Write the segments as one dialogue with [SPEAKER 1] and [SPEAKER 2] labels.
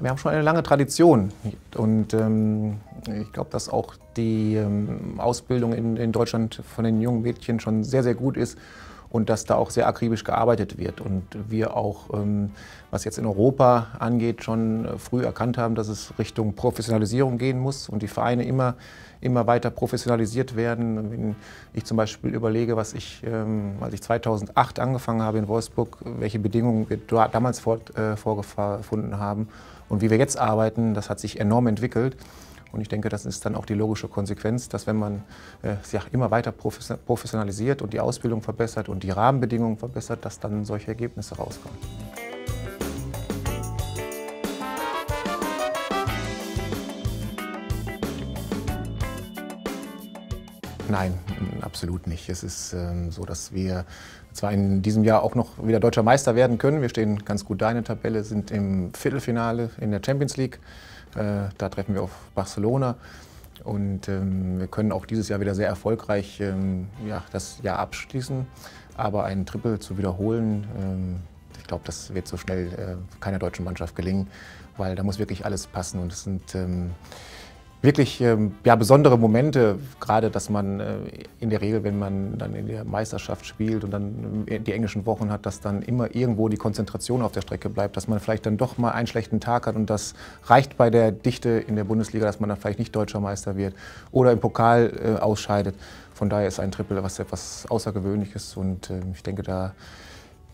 [SPEAKER 1] wir haben schon eine lange Tradition. Und ähm, ich glaube, dass auch die ähm, Ausbildung in, in Deutschland von den jungen Mädchen schon sehr, sehr gut ist und dass da auch sehr akribisch gearbeitet wird. Und wir auch, ähm, was jetzt in Europa angeht, schon früh erkannt haben, dass es Richtung Professionalisierung gehen muss und die Vereine immer, immer weiter professionalisiert werden. Wenn ich zum Beispiel überlege, was ich, ähm, als ich 2008 angefangen habe in Wolfsburg, welche Bedingungen wir damals äh, vorgefunden haben und wie wir jetzt arbeiten, das hat sich enorm entwickelt. Und ich denke, das ist dann auch die logische Konsequenz, dass wenn man äh, sich immer weiter professionalisiert und die Ausbildung verbessert und die Rahmenbedingungen verbessert, dass dann solche Ergebnisse rauskommen. Nein, absolut nicht. Es ist ähm, so, dass wir zwar in diesem Jahr auch noch wieder deutscher Meister werden können. Wir stehen ganz gut da in der Tabelle, sind im Viertelfinale in der Champions League. Äh, da treffen wir auf Barcelona. Und ähm, wir können auch dieses Jahr wieder sehr erfolgreich ähm, ja, das Jahr abschließen. Aber einen Triple zu wiederholen, ähm, ich glaube, das wird so schnell äh, keiner deutschen Mannschaft gelingen, weil da muss wirklich alles passen. Und es sind ähm, wirklich ähm, ja, besondere Momente, gerade dass man äh, in der Regel, wenn man dann in der Meisterschaft spielt und dann äh, die englischen Wochen hat, dass dann immer irgendwo die Konzentration auf der Strecke bleibt, dass man vielleicht dann doch mal einen schlechten Tag hat und das reicht bei der Dichte in der Bundesliga, dass man dann vielleicht nicht deutscher Meister wird oder im Pokal äh, ausscheidet. Von daher ist ein Triple was etwas Außergewöhnliches und äh, ich denke, da,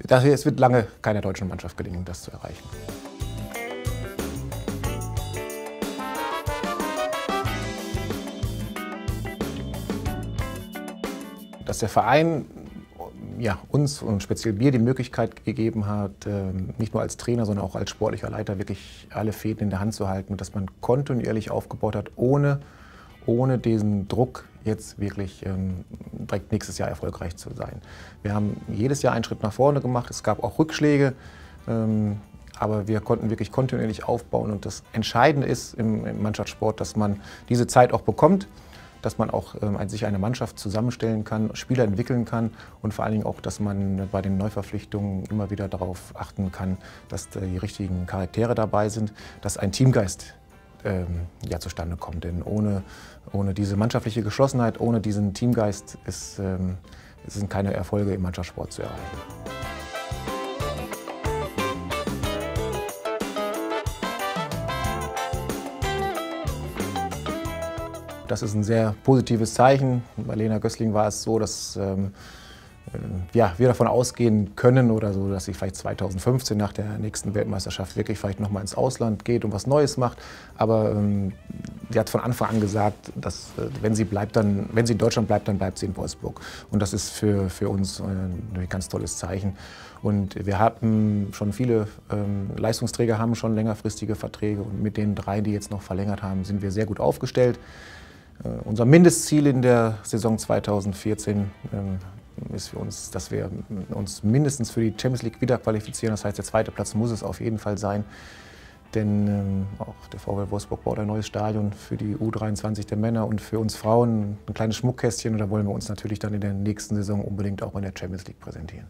[SPEAKER 1] da, es wird lange keiner deutschen Mannschaft gelingen, das zu erreichen. Dass der Verein ja, uns und speziell mir die Möglichkeit gegeben hat, ähm, nicht nur als Trainer, sondern auch als sportlicher Leiter wirklich alle Fäden in der Hand zu halten dass man kontinuierlich aufgebaut hat, ohne, ohne diesen Druck jetzt wirklich ähm, direkt nächstes Jahr erfolgreich zu sein. Wir haben jedes Jahr einen Schritt nach vorne gemacht, es gab auch Rückschläge, ähm, aber wir konnten wirklich kontinuierlich aufbauen. Und das Entscheidende ist im Mannschaftssport, dass man diese Zeit auch bekommt dass man auch ähm, sich eine Mannschaft zusammenstellen kann, Spieler entwickeln kann und vor allen Dingen auch, dass man bei den Neuverpflichtungen immer wieder darauf achten kann, dass die richtigen Charaktere dabei sind, dass ein Teamgeist ähm, ja, zustande kommt. Denn ohne, ohne diese mannschaftliche Geschlossenheit, ohne diesen Teamgeist ist, ähm, sind keine Erfolge im Mannschaftssport zu erreichen. Das ist ein sehr positives Zeichen. Bei Lena Gößling war es so, dass ähm, äh, ja, wir davon ausgehen können oder so, dass sie vielleicht 2015 nach der nächsten Weltmeisterschaft wirklich vielleicht noch mal ins Ausland geht und was Neues macht. Aber ähm, sie hat von Anfang an gesagt, dass äh, wenn sie bleibt, dann, wenn sie in Deutschland bleibt, dann bleibt sie in Wolfsburg. Und das ist für, für uns äh, ein ganz tolles Zeichen. Und wir haben schon viele ähm, Leistungsträger haben schon längerfristige Verträge und mit den drei, die jetzt noch verlängert haben, sind wir sehr gut aufgestellt. Äh, unser Mindestziel in der Saison 2014 ähm, ist für uns, dass wir uns mindestens für die Champions League wieder qualifizieren. Das heißt, der zweite Platz muss es auf jeden Fall sein. Denn ähm, auch der VW Wolfsburg baut ein neues Stadion für die U23 der Männer und für uns Frauen ein kleines Schmuckkästchen. Und da wollen wir uns natürlich dann in der nächsten Saison unbedingt auch in der Champions League präsentieren.